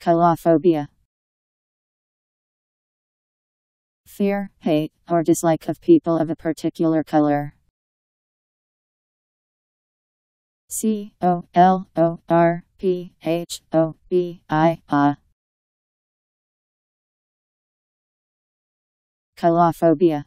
Colorphobia Fear, hate, or dislike of people of a particular color. C O L O R P H O B I A. Colorphobia